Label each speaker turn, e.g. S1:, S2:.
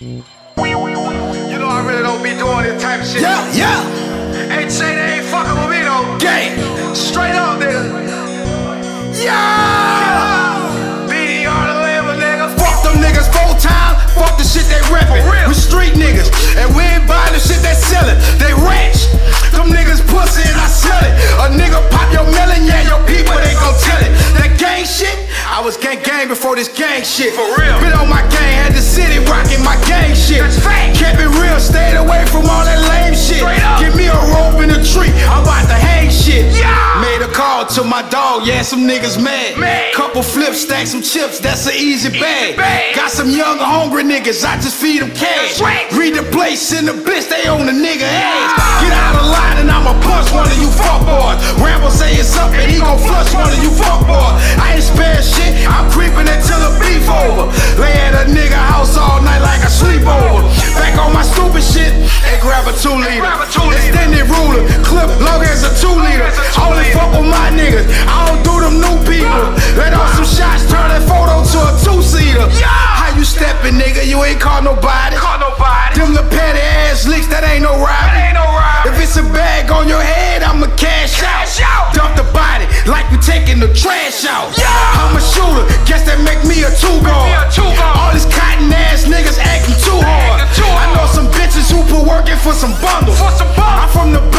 S1: You know I really don't be doing this type of shit.
S2: Yeah, yeah,
S1: Ain't say they
S2: was gang gang before this gang shit.
S1: For real.
S2: Been on my gang, had the city rockin' my gang shit.
S1: That's fact.
S2: Kept it real, stayed away from all that lame shit.
S1: Straight up.
S2: Give me a rope in a tree, I'm about to hang shit.
S1: Yeah.
S2: Made a call to my dog, yeah, some niggas mad.
S1: Mad.
S2: Couple flips, stack some chips, that's an easy bag.
S1: bag.
S2: Got some young hungry niggas, I just feed them cash.
S1: Right.
S2: Read the place in the bitch, they on the nigga ass. Get out of line and I'ma punch one of you fuck you nigga? You ain't call nobody.
S1: Call nobody.
S2: Them little petty ass licks, that ain't no
S1: That ain't no robbery.
S2: If it's a bag on your head, I'ma cash,
S1: Cash out.
S2: Dump the body like we taking the trash out.
S1: Yeah.
S2: I'm a shooter, guess that make me a two guard.
S1: me two guard.
S2: All these cotton ass niggas acting too hard.
S1: Too
S2: I know some bitches who put work in for some bundles.
S1: For some bundles.
S2: I'm from the